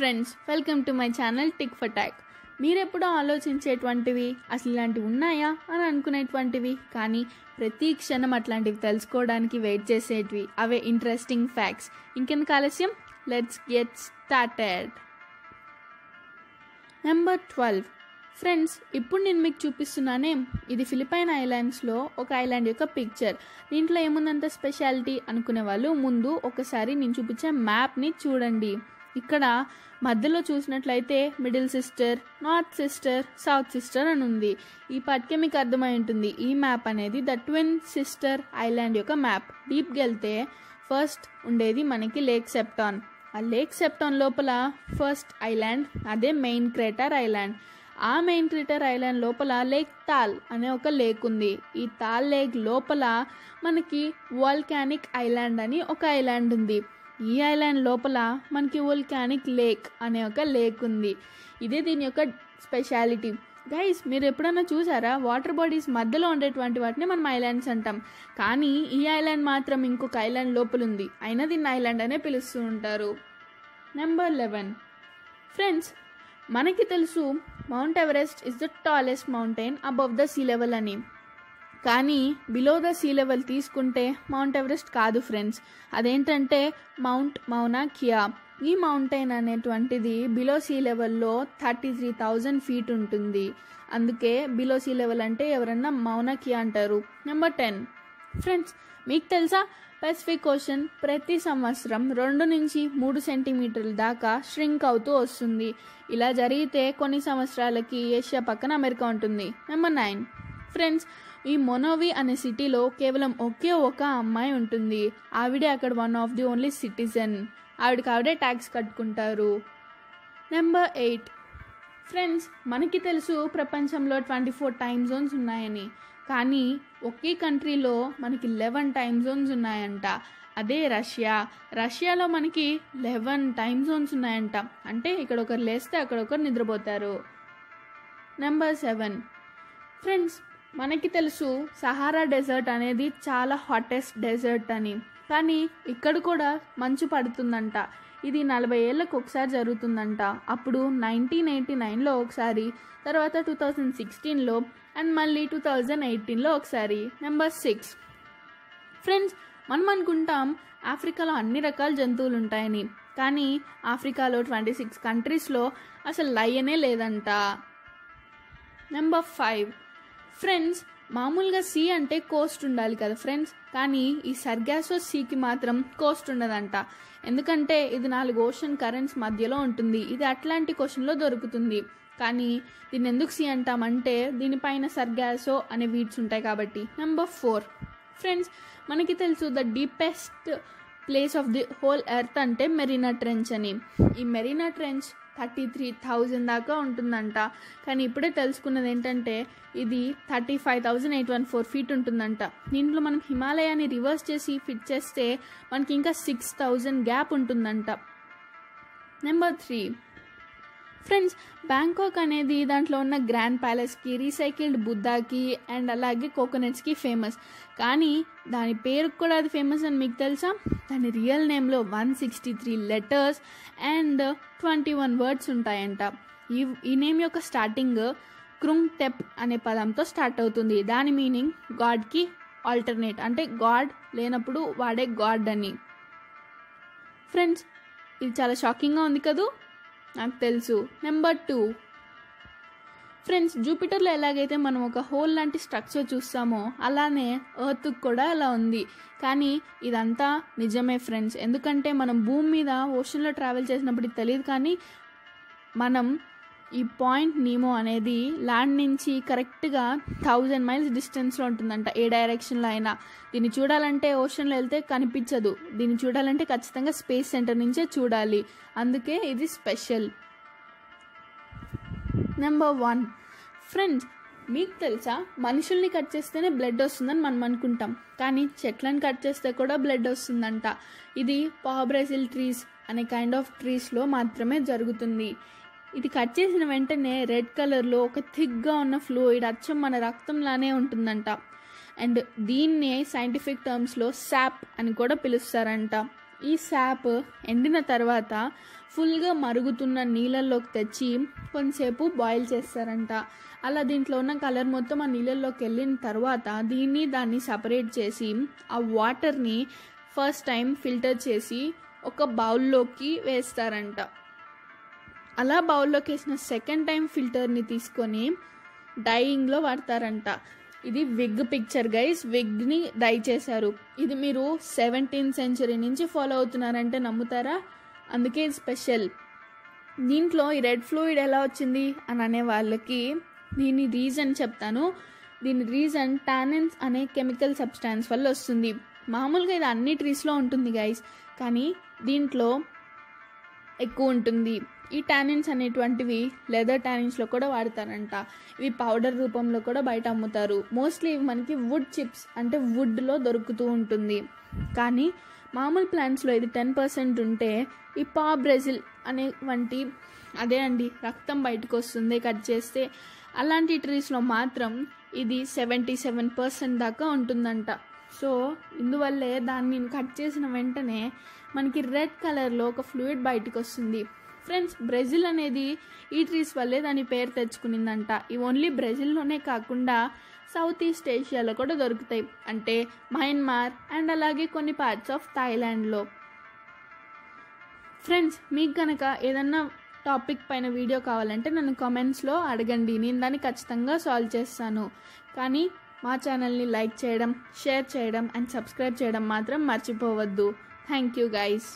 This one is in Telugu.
Friends welcome to my channel tick for tack మీరెప్పుడో ఆలోచించేటువంటివి అసలు ఇలాంటివి ఉన్నాయా అని అనుకునేటువంటివి కానీ ప్రతి క్షణం అట్లాంటివి తెలుసుకోవడానికి వెయిట్ చేసేటివి. అవే ఇంట్రెస్టింగ్ ఫ్యాక్ట్స్ ఇంకెందుకు ఆలస్యం? Let's get started number twelve friends ఇప్పుడు నేను మీకు చూపిస్తున్నానే ఇది ఫిలిపైన్ ఐలాండ్స్లో ఒక ఐలాండ్ యొక్క పిక్చర్ దీంట్లో ఏముందంత స్పెషాలిటీ అనుకునే వాళ్ళు ముందు ఒకసారి నేను చూపించే మ్యాప్ని చూడండి. ఇక్కడ మధ్యలో చూసినట్లయితే middle sister north sister south sister అని ఉంది. ఈ పాటికే మీకు అర్థమై ఉంటుంది. ఈ మ్యాప్ అనేది ద ట్విన్ సిస్టర్ ఐలాండ్ యొక్క మ్యాప్ డీప్కి వెళ్తే ఫస్ట్ ఉండేది మనకి లేక్ సెప్టాన్ ఆ లేక్ సెప్టాన్ లోపల ఫస్ట్ ఐలాండ్ అదే మెయిన్ క్రేటర్ ఐలాండ్ ఆ మెయిన్ క్రేటర్ ఐలాండ్ లోపల లేక్ తాల్ అనే ఒక లేక్ ఉంది. ఈ తాల్ లేక్ లోపల మనకి వాల్కానిక్ ఐలాండ్ అని ఒక ఐలాండ్ ఉంది. ఈ ఐలాండ్ లోపల మనకి వోల్కానిక్ లేక్ అనే ఒక లేక్ ఉంది. ఇదే దీని యొక్క స్పెషాలిటీ. గైస్ మీరు ఎప్పుడైనా చూసారా? వాటర్ బాడీస్ మధ్యలో ఉండేటువంటి వాటిని మనం ఐలాండ్స్ అంటాం. కానీ ఈ ఐలాండ్ మాత్రం ఇంకొక ఐలాండ్ లోపల ఉంది. అయినా దీన్ని ఐలాండ్ అనే పిలుస్తూ ఉంటారు. నెంబర్ లెవెన్ ఫ్రెండ్స్ మనకి తెలుసు Mount Everest is the tallest mountain above the sea level అని. కానీ బిలో ద సీ లెవెల్ తీసుకుంటే మౌంట్ ఎవరెస్ట్ కాదు ఫ్రెండ్స్ అదేంటంటే మౌంట్ మౌనా కియా ఈ మౌంటైన్ అనేటువంటిది బిలో సీ లెవెల్లో థర్టీ త్రీ థౌజండ్ ఫీట్ ఉంటుంది. అందుకే బిలో సీ లెవెల్ అంటే ఎవరన్నా మౌనకి అంటారు. నెంబర్ టెన్ ఫ్రెండ్స్ మీకు తెలుసా? పెసిఫిక్ ఓషన్ ప్రతి సంవత్సరం రెండు నుంచి మూడు సెంటీమీటర్ల దాకా ష్రింక్ అవుతూ వస్తుంది. ఇలా జరిగితే కొన్ని సంవత్సరాలకి ఏషియా పక్కన అమెరికా ఉంటుంది. నెంబర్ నైన్ ఫ్రెండ్స్ ఈ మొనోవి అనే సిటీలో కేవలం ఒకే ఒక అమ్మాయి ఉంటుంది. ఆవిడే అక్కడ one of the only citizen ఆవిడకి ఆవిడే ట్యాక్స్ కట్టుకుంటారు. నెంబర్ ఎయిట్ ఫ్రెండ్స్ మనకి తెలుసు ప్రపంచంలో ట్వంటీ ఫోర్ టైమ్ జోన్స్ ఉన్నాయని. కానీ ఒకే కంట్రీలో మనకి లెవెన్ టైమ్ జోన్స్ ఉన్నాయంట. అదే రష్యా. రష్యాలో మనకి లెవెన్ టైమ్ జోన్స్ ఉన్నాయంట. అంటే ఇక్కడ ఒకరు లేస్తే అక్కడ ఒకరు నిద్రపోతారు. నెంబర్ సెవెన్ ఫ్రెండ్స్ మనకి తెలుసు సహారా డెజర్ట్ అనేది చాలా హాటెస్ట్ డెజర్ట్ అని. కానీ ఇక్కడ కూడా మంచు పడుతుందంట. ఇది నలభై ఏళ్ళకు ఒకసారి జరుగుతుందంట. అప్పుడు నైన్టీన్ ఎయిటీ నైన్లో ఒకసారి తర్వాత టూ థౌజండ్ సిక్స్టీన్లో అండ్ మళ్ళీ టూ థౌజండ్ ఎయిటీన్లో ఒకసారి. నెంబర్ సిక్స్ ఫ్రెండ్స్ మనం అనుకుంటాం ఆఫ్రికాలో అన్ని రకాల జంతువులు ఉంటాయని. కానీ ఆఫ్రికాలో ట్వంటీ సిక్స్ కంట్రీస్లో అసలు లయనే లేదంట. నెంబర్ ఫైవ్ ఫ్రెండ్స్ మామూలుగా సీ అంటే కోస్ట్ ఉండాలి కదా ఫ్రెండ్స్ కానీ ఈ సర్గాసో సీకి మాత్రం కోస్ట్ ఉండదంట. ఎందుకంటే ఇది నాలుగు ఓషన్ కరెంట్స్ మధ్యలో ఉంటుంది. ఇది అట్లాంటిక్ ఓషన్లో దొరుకుతుంది. కానీ దీన్ని ఎందుకు సీ అంటామంటే దీనిపైన సర్గాసో అనే వీడ్స్ ఉంటాయి కాబట్టి. నెంబర్ ఫోర్ ఫ్రెండ్స్ మనకి తెలుసు the deepest place of the whole earth అంటే మెరీనా ట్రెంచ్ అని. ఈ Mariana trench thirty three thousand దాకా ఉంటుందంట. కానీ ఇప్పుడే తెలుసుకున్నది ఏంటంటే ఇది thirty five thousand eight one four feet ఉంటుందంట. దీంట్లో మనం హిమాలయాన్ని రివర్స్ చేసి ఫిట్ చేస్తే మనకి ఇంకా సిక్స్ థౌజండ్ గ్యాప్ ఉంటుందంట. నెంబర్ త్రీ ఫ్రెండ్స్ బ్యాంకాక్ అనేది దాంట్లో ఉన్న గ్రాండ్ ప్యాలెస్కి రీసైకిల్డ్ బుద్ధాకి అండ్ అలాగే కోకోనట్స్కి ఫేమస్ కానీ దాని పేరుకు కూడా అది ఫేమస్ అని మీకు తెలుసా? దాని real నేమ్లో one sixty three letters and twenty one words ఉంటాయంట. ఈ ఈ నేమ్ యొక్క స్టార్టింగ్ క్రుంగ్ టెప్ అనే పదంతో స్టార్ట్ అవుతుంది. దాని మీనింగ్ గాడ్కి ఆల్టర్నేట్ అంటే గాడ్ లేనప్పుడు వాడే గాడ్ అని. ఫ్రెండ్స్ ఇది చాలా షాకింగ్గా ఉంది కదూ? నాకు తెలుసు. నెంబర్ టూ ఫ్రెండ్స్ జూపిటర్లో ఎలాగైతే మనం ఒక హోల్ లాంటి స్ట్రక్చర్ చూస్తామో అలానే ఎర్త్ కూడా అలా ఉంది. కానీ ఇదంతా నిజమే ఫ్రెండ్స్ ఎందుకంటే మనం భూమి మీద ఓషన్లో ట్రావెల్ చేసినప్పుడు తెలియదు కానీ మనం ఈ పాయింట్ నీమో అనేది ల్యాండ్ నుంచి కరెక్ట్గా థౌజండ్ మైల్స్ డిస్టెన్స్లో ఉంటుందంట. ఏ డైరెక్షన్లో అయినా. దీన్ని చూడాలంటే ఓషన్లో వెళ్తే కనిపించదు. దీన్ని చూడాలంటే ఖచ్చితంగా స్పేస్ సెంటర్ నుంచే చూడాలి. అందుకే ఇది స్పెషల్. Number one. ఫ్రెండ్స్ మీకు తెలుసా? మనుషుల్ని కట్ చేస్తేనే బ్లడ్ వస్తుందని మనం అనుకుంటాం. కానీ చెట్లను కట్ చేస్తే కూడా బ్లడ్ వస్తుందంట. ఇది పాబ్రెజిల్ ట్రీస్ అనే కైండ్ ఆఫ్ ట్రీస్లో మాత్రమే జరుగుతుంది. ఇది కట్ చేసిన వెంటనే రెడ్ కలర్లో ఒక థిక్గా ఉన్న ఫ్లూయిడ్ అచ్చం మన రక్తంలానే ఉంటుందంట. అండ్ దీన్నే సైంటిఫిక్ టర్మ్స్లో శాప్ అని కూడా పిలుస్తారంట. ఈ శాప్ ఎండిన తర్వాత ఫుల్గా మరుగుతున్న నీళ్ళల్లోకి తెచ్చి కొంతసేపు బాయిల్ చేస్తారంట. అలా దీంట్లో ఉన్న కలర్ మొత్తం ఆ నీళ్ళల్లోకి వెళ్ళిన తర్వాత దీన్ని దాన్ని సపరేట్ చేసి ఆ వాటర్ని ఫస్ట్ టైం ఫిల్టర్ చేసి ఒక బౌల్లోకి వేస్తారంట. అలా బౌల్లోకి వేసిన సెకండ్ టైం ఫిల్టర్ని తీసుకొని డైయింగ్లో వాడతారంట. ఇది విగ్ పిక్చర్ గైస్. విగ్ని డై చేశారు. ఇది మీరు సెవెంటీన్త్ సెంచరీ నుంచి ఫాలో అవుతున్నారంటే నమ్ముతారా? అందుకే ఇది స్పెషల్. దీంట్లో ఈ రెడ్ ఫ్లూయిడ్ ఎలా వచ్చింది అని అనే వాళ్ళకి దీని రీజన్ చెప్తాను. దీని రీజన్ టానిన్స్ అనే కెమికల్ సబ్స్టాన్స్ వల్ల వస్తుంది. మామూలుగా ఇది అన్ని ట్రీస్లో ఉంటుంది గైస్. కానీ దీంట్లో ఎక్కువ ఉంటుంది. ఈ టానిన్స్ అనేటువంటివి లెదర్ టానిన్స్లో కూడా వాడతారంట. ఇవి పౌడర్ రూపంలో కూడా బయట అమ్ముతారు. మోస్ట్లీ ఇవి మనకి వుడ్ చిప్స్ అంటే వుడ్లో దొరుకుతూ ఉంటుంది. కానీ మామూలు ప్లాంట్స్లో ఇది టెన్ పర్సెంట్ ఉంటే ఈ పా బ్రెజిల్ అనే వంటి అదే అండి రక్తం బయటకు వస్తుంది కట్ చేస్తే అలాంటి ట్రీస్లో మాత్రం ఇది సెవెంటీ సెవెన్ పర్సెంట్ దాకా ఉంటుందంట. సో ఇందువల్లే దాన్ని కట్ చేసిన వెంటనే మనకి రెడ్ కలర్లో ఒక ఫ్లూయిడ్ బయటకు వస్తుంది. ఫ్రెండ్స్ బ్రెజిల్ అనేది ఈ ట్రీస్ వల్లే దాని పేరు తెచ్చుకునిందంట. ఇవి ఓన్లీ బ్రెజిల్లోనే కాకుండా సౌత్ ఈస్ట్ ఏషియాలో కూడా దొరుకుతాయి. అంటే మయన్మార్ అండ్ అలాగే కొన్ని పార్ట్స్ ఆఫ్ థాయిలాండ్లో. ఫ్రెండ్స్ మీకు కనుక ఏదన్నా టాపిక్ పైన వీడియో కావాలంటే నన్ను కామెంట్స్లో అడగండి. నేను దాన్ని ఖచ్చితంగా సాల్వ్ చేస్తాను. కానీ మా ఛానల్ని లైక్ చేయడం షేర్ చేయడం అండ్ సబ్స్క్రైబ్ చేయడం మాత్రం మర్చిపోవద్దు. Thank you guys